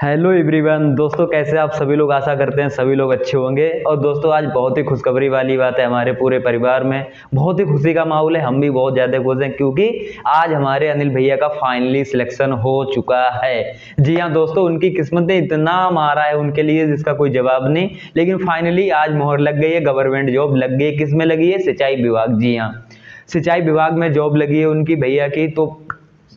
Hello everyone, दोस्तों कैसे आप सभी लोग? आशा करते हैं सभी लोग अच्छे होंगे। और दोस्तों, आज बहुत ही खुशखबरी वाली बात है हमारे पूरे परिवार में। बहुत ही खुशी का माहौल है, हम भी बहुत ज़्यादा खुश हैं, क्योंकि आज हमारे अनिल भैया का फाइनली सिलेक्शन हो चुका है। जी हाँ दोस्तों, उनकी किस्मत ने इतना मारा है उनके लिए, जिसका कोई जवाब नहीं। लेकिन फाइनली आज मोहर लग गई है गवर्नमेंट जॉब लग गई किसमें लगी है? सिंचाई विभाग। जी हाँ सिंचाई विभाग में जॉब लगी है उनकी भैया की तो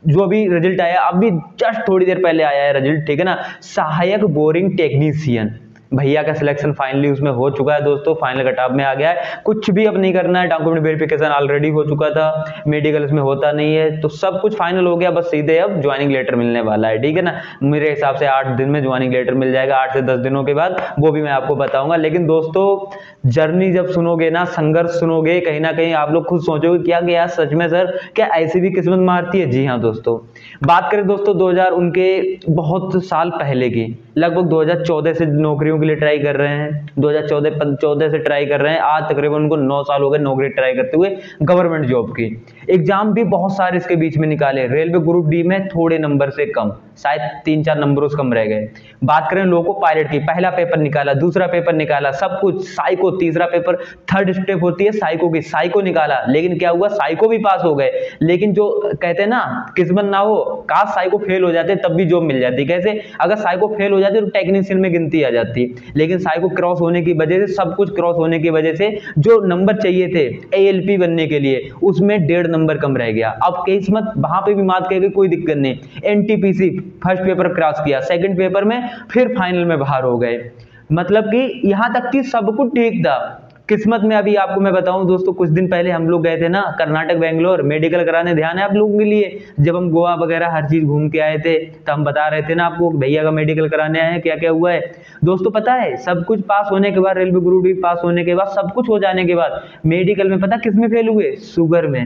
जो अभी रिज़ल्ट आया अभी जस्ट थोड़ी देर पहले आया है रिज़ल्ट ठीक है ना? सहायक बोरिंग टेक्नीशियन भैया का सिलेक्शन फाइनली उसमें हो चुका है दोस्तों फाइनल कटाप में आ गया है। कुछ भी अब नहीं करना है डॉक्यूमेंट वेरिफिकेशन ऑलरेडी हो चुका था मेडिकल इसमें होता नहीं है तो सब कुछ फाइनल हो गया, बस सीधे अब ज्वाइनिंग लेटर मिलने वाला है, ठीक है ना? मेरे हिसाब से आठ दिन में ज्वाइनिंग लेटर मिल जाएगा, आठ से दस दिनों के बाद, वो भी मैं आपको बताऊँगा। लेकिन दोस्तों जर्नी जब सुनोगे ना, संघर्ष सुनोगे, कहीं ना कहीं आप लोग खुद सोचोगे क्या गया सच में सर, क्या ऐसी भी किस्मत मारती है? जी हाँ दोस्तों। बात करें दोस्तों 2000 उनके बहुत साल पहले की। लगभग 2014 से नौकरियों के लिए ट्राई कर रहे हैं। 2014 चौदह से ट्राई कर रहे हैं। आज तकरीबन उनको 9 साल हो गए नौकरी ट्राई करते हुए गवर्नमेंट जॉब की। एग्ज़ाम भी बहुत सारे इसके बीच में निकाले। रेलवे ग्रुप डी में थोड़े नंबर से कम, शायद तीन चार नंबर उस कम रह गए। बात करें लोको पायलट की, पहला पेपर निकाला, दूसरा पेपर निकाला, सब कुछ साइको तीसरा पेपर थर्ड स्टेप होती है साइको की। साइको निकाला, लेकिन क्या हुआ? साइको भी पास हो गए। लेकिन जो कहते हैं ना, किस्मत ना हो, काश साइको फेल हो जाते, तब भी जॉब मिल जाती। कैसे? अगर साइको फेल हो जाते तो टेक्नीशियन में गिनती आ जाती। लेकिन साइको क्रॉस होने की वजह से, सब कुछ क्रॉस होने की वजह से, जो नंबर चाहिए थे ए बनने के लिए, उसमें डेढ़ नंबर कम रह गया। अब किस्मत वहाँ पर भी मात कह कोई दिक्कत नहीं। एनटीपीसी फ़र्स्ट पेपर क्रॉस किया। सेकेंड पेपर में, फिर फाइनल में बाहर हो गए। मतलब कि यहाँ तक कि सब कुछ ठीक था। किस्मत में अभी आपको मैं बताऊँ, दोस्तों, कुछ दिन पहले हम लोग गए थे ना कर्नाटक, बेंगलोर, मेडिकल कराने ध्यान है आप लोगों के लिए। जब हम गोवा वगैरह हर चीज़ घूम के आए थे तो हम बता रहे थे ना आपको भैया का मेडिकल कराने आए हैं क्या क्या हुआ है। दोस्तों, पता है, सब कुछ पास होने के बाद, रेलवे ग्रुप भी पास होने के बाद, सब कुछ हो जाने के बाद, मेडिकल में पता किसमें फेल हुए? शुगर में।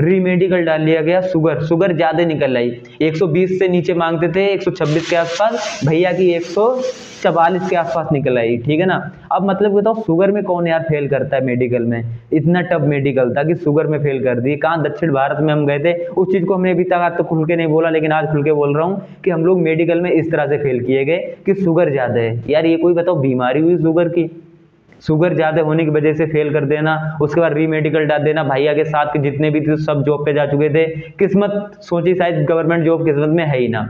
रीमेडिकल डाल लिया गया शुगर शुगर ज़्यादा निकल आई। 120 से नीचे मांगते थे 126 के आसपास, भैया की 144 के आसपास निकल आई, ठीक है ना? अब मतलब बताओ शुगर में कौन यार फेल करता है मेडिकल में? इतना टफ मेडिकल था कि शुगर में फेल कर दी कहाँ? दक्षिण भारत में हम गए थे। उस चीज़ को हमने अभी तक आज तो खुल के नहीं बोला, लेकिन आज खुल के बोल रहा हूँ कि हम लोग मेडिकल में इस तरह से फेल किए गए कि शुगर ज़्यादा है। यार ये कोई बताओ, बीमारी हुई शुगर की? शुगर ज़्यादा होने की वजह से फेल कर देना, उसके बाद रीमेडिकल डाल देना। भैया के साथ के जितने भी थे, सब जॉब पे जा चुके थे। किस्मत, सोची शायद गवर्नमेंट जॉब किस्मत में है ही ना।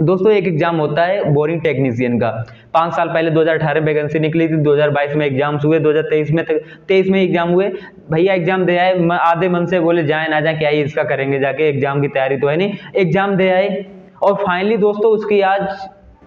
दोस्तों, एक एग्ज़ाम होता है बोरिंग टेक्नीशियन का। पाँच साल पहले 2018 में वैकेंसी निकली थी 2022 में एग्ज़ाम्स हुए 2023 में तेईस में एग्ज़ाम हुए। भैया एग्ज़ाम दे आए आधे मन से बोले, जाए ना जाए, क्या ही इसका करेंगे जाके? एग्ज़ाम की तैयारी तो है नहीं। एग्ज़ाम दे आए और फाइनली दोस्तों, उसकी आज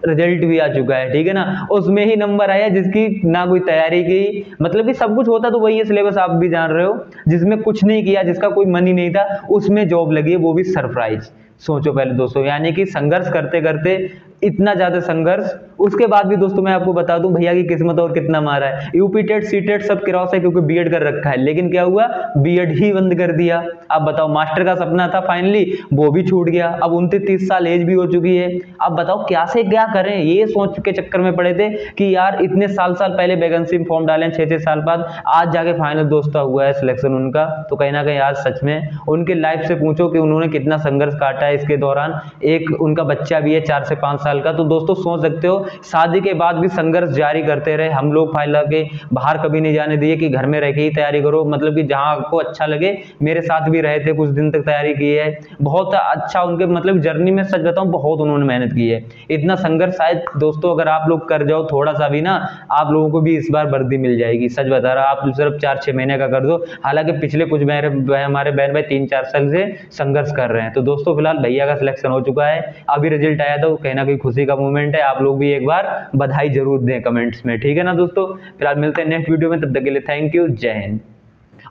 रिज़ल्ट भी आ चुका है, ठीक है ना? उसमें ही नंबर आया जिसकी ना कोई तैयारी की। मतलब कि सब कुछ होता तो वही है सिलेबस आप भी जान रहे हो। जिसमें कुछ नहीं किया, जिसका कोई मनी नहीं था, उसमें जॉब लगी है, वो भी सरप्राइज़ सोचो पहले दोस्तों यानी कि संघर्ष करते करते इतना ज़्यादा संघर्ष। उसके बाद भी दोस्तों मैं आपको बता दूँ, भैया की किस्मत और कितना मारा है। यूपी टेट सी टेट सब क्रॉस है क्योंकि बीएड कर रखा है। लेकिन क्या हुआ? बीएड ही बंद कर दिया। अब बताओ, मास्टर का सपना था फाइनली वो भी छूट गया। अब उनतीस तीस साल एज भी हो चुकी है। अब बताओ क्या से क्या करें? ये सोच के चक्कर में पड़े थे कि यार, इतने साल साल पहले वैकेंसी में फॉर्म डाले छः छः साल बाद, आज जाके फाइनल दोस्तों हुआ है सिलेक्शन उनका। तो कहीं ना कहीं आज सच में उनके लाइफ से पूछो कि उन्होंने कितना संघर्ष काटा है इसके दौरान। एक उनका बच्चा भी है, चार से पाँच साल का। तो दोस्तों, सोच सकते हो, शादी के बाद भी संघर्ष जारी करते रहे। हम लोग फ़ाइल के बाहर कभी नहीं जाने दिए कि घर में रह के ही तैयारी करो। मतलब कि जहाँ आपको अच्छा लगे, मेरे साथ भी रहे थे, कुछ दिन तक तैयारी की है। बहुत अच्छा उनके मतलब जर्नी में सच बताऊँ, बहुत उन्होंने मेहनत की है। इतना संघर्ष शायद, दोस्तों, अगर आप लोग कर जाओ थोड़ा सा भी ना, आप लोगों को भी इस बार वर्दी मिल जाएगी। सच बता रहा आप सिर्फ़ चार छः महीने का कर दो। हालाँकि पिछले कुछ मेरे, हमारे बहन भाई तीन चार साल से संघर्ष कर रहे हैं। तो दोस्तों, फ़िलहाल भैया का सिलेक्शन हो चुका है। अभी रिज़ल्ट आया तो कहीं ना कहीं खुशी का मूवमेंट है, आप लोग भी एक बार बधाई ज़रूर दें कमेंट्स में, ठीक है ना दोस्तों? फ़िलहाल मिलते हैं नेक्स्ट वीडियो में, तब तक के लिए थैंक यू जय हिंद।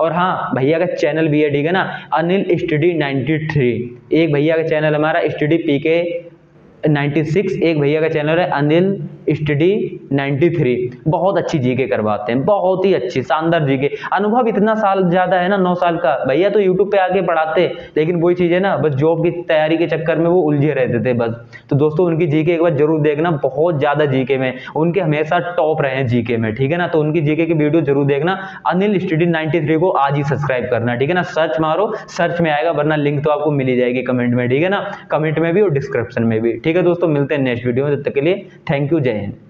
और हाँ भैया का चैनल भी है, ठीक है ना? अनिल स्टडी 93 एक भैया का चैनल हमारा, स्टडी पी के 96 एक भैया का चैनल है अनिल स्टडी 93 बहुत अच्छी जीके करवाते हैं, बहुत ही अच्छी, शानदार जीके अनुभव इतना साल ज़्यादा है ना, नौ साल का। भैया तो यूट्यूब पे आके पढ़ाते, लेकिन वही चीज़ है ना, बस जॉब की तैयारी के चक्कर में वो उलझे रहते थे बस। तो दोस्तों, उनकी जीके एक बार ज़रूर देखना, बहुत ज़्यादा जीके में, उनके हमेशा टॉप रहे जीके में, ठीक है ना? तो उनकी जीके की वीडियो ज़रूर देखना, अनिल स्टडी नाइनटी को आज ही सब्सक्राइब करना, ठीक है ना? सर्च मारो सर्च में आएगा, वरना लिंक तो आपको मिली जाएगी कमेंट में, ठीक है ना? कमेंट में भी और डिस्क्रिप्शन में भी, ठीक है दोस्तों? मिलते हैं नेक्स्ट वीडियो में, तब तक के लिए थैंक यू जय हिंद